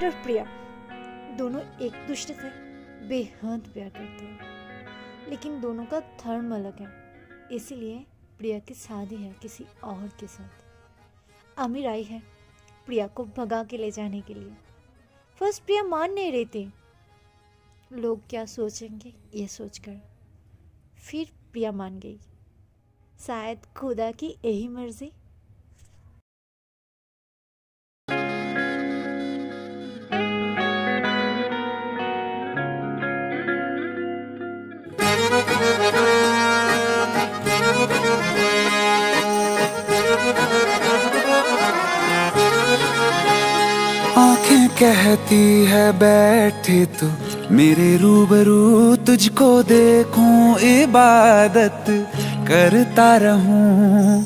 Side और प्रिया दोनों एक दूसरे से बेहद प्यार करते हैं। लेकिन दोनों का धर्म अलग है, इसीलिए प्रिया की शादी है किसी और के साथ। आमिर आई है प्रिया को भगा के ले जाने के लिए। फ़र्स्ट प्रिया मान नहीं रही थी। लोग क्या सोचेंगे, ये सोचकर। फिर प्रिया मान गई। शायद खुदा की यही मर्ज़ी। कहती है, बैठे तू, मेरे रूबरू तुझको देखूँ, इबादत करता रहूँ।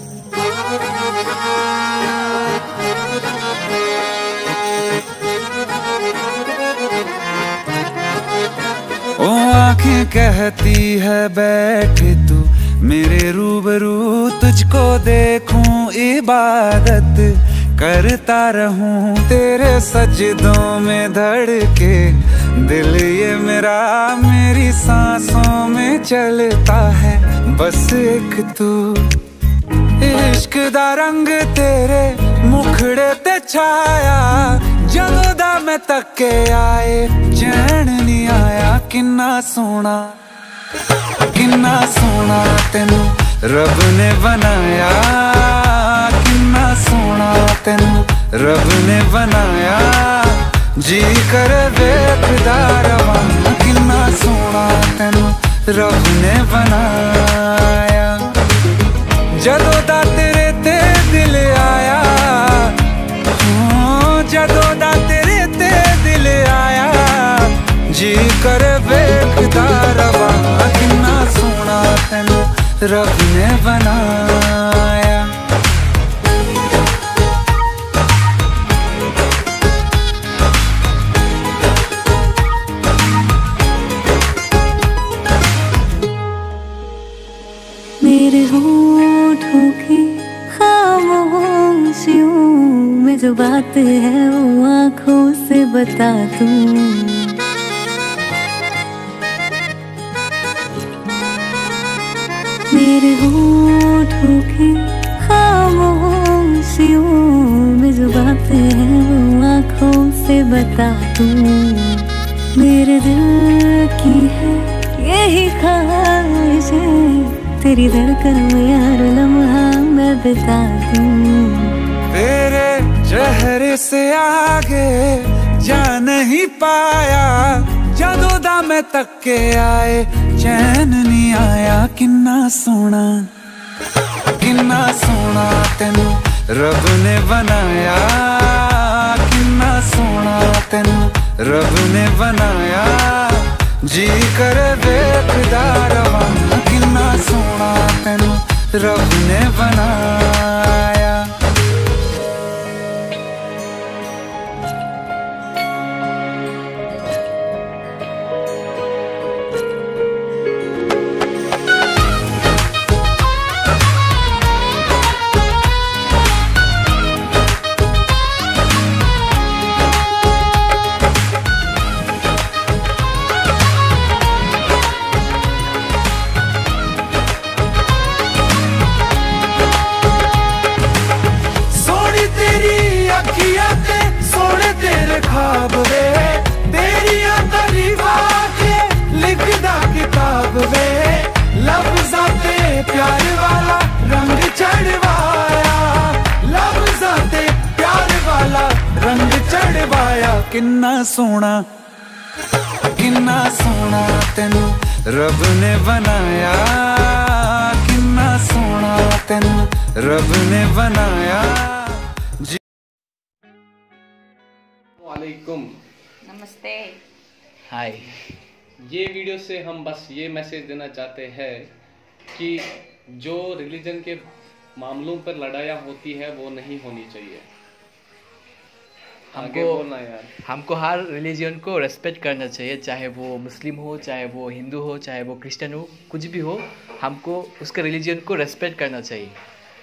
ओ आँखें कहती है, बैठे तू, मेरे रूबरू तुझको देखूँ, इबादत करता रहूँ तेरे सजदों में धड़के। दिल ये मेरा, मेरी सांसों में चलता है। बस एक तू, इश्क दा रंग तेरे मुखड़े ते छाया। जदों दा मैं तके आए, चैन नहीं आया। किन्ना सोना किन्ना सोना तेनू रब ने बनाया। ਰੱਬ ਨੇ ਬਣਾਇਆ? ਜੀ ਕਰ ਵੇਖਦਾ ਰਵਾਂ ਕਿੰਨਾ ਸੋਹਣਾ ਤੈਨੂੰ ਰੱਬ ਨੇ ਬਣਾਇਆ। ਜਦੋਂ ਦਾ ਤੇਰੇ ਤੇ ਦਿਲ ਆਇਆ ਓ, ਜਦੋਂ ਦਾ ਤੇਰੇ ਤੇ ਦਿਲ ਆਇਆ ਜੀ ਕਰ ਵੇਖਦਾ ਰਵਾਂ ਕਿੰਨਾ ਸੋਹਣਾ ਤੈਨੂੰ ਰੱਬ ਨੇ ਬਣਾਇਆ। मेरे होठों की खामोशियों में जो बात है वो आँखों से बता दूँ। मेरे होठों की खामोशियों में जो बात है वो आँखों से बता दूँ। मेरे दिल की है यही ख्वाहिश है। तेरी धड़कन में हर लम्हा मैं बिता दूँ। तेरे चेहरे से आगे जा नहीं पाया। जदों दा मैं तक के आए। चैन नहीं आया, किन्ना सोना। किन्ना सोना तेनू रब ने बनाया। किन्ना सोना तेनू रब ने बनाया। जी कर बेकदारा ਸੋਹਣਾ ਤੈਨੂੰ ਰੱਬ ਨੇ ਬਣਾਇਆ ਕਿੰਨਾ ਸੋਹਣਾ ਕਿੰਨਾ ਸੋਹਣਾ ਤੈਨੂੰ ਰੱਬ ਨੇ ਬਣਾਇਆ ਕਿੰਨਾ ਸੋਹਣਾ ਤੈਨੂੰ ਰੱਬ ਨੇ ਬਣਾਇਆ ਜੀ वालेकुम नमस्ते हाय ये वीडियो से हम बस ये मैसेज देना चाहते हैं कि जो रिलीजन के मामलों पर लड़ाइयाँ होती है वो नहीं होनी चाहिए आगे हमको बोलना यार। हमको हर रिलीजन को रेस्पेक्ट करना चाहिए चाहे वो मुस्लिम हो चाहे वो हिंदू हो चाहे वो क्रिश्चियन हो कुछ भी हो हमको उसके रिलीजन को रेस्पेक्ट करना चाहिए।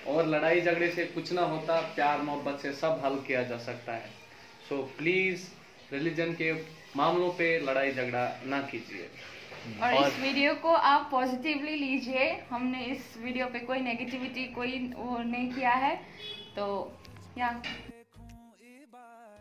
और लड़ाई झगड़े से कुछ ना होता प्यार मोहब्बत से सब हल किया जा सकता है। सो so, प्लीज़ रिलीजन के मामलों पे लड़ाई झगड़ा ना कीजिए। और, और, इस वीडियो को आप पॉजिटिवली लीजिए। हमने इस वीडियो पे कोई नेगेटिविटी कोई वो नहीं किया है। तो या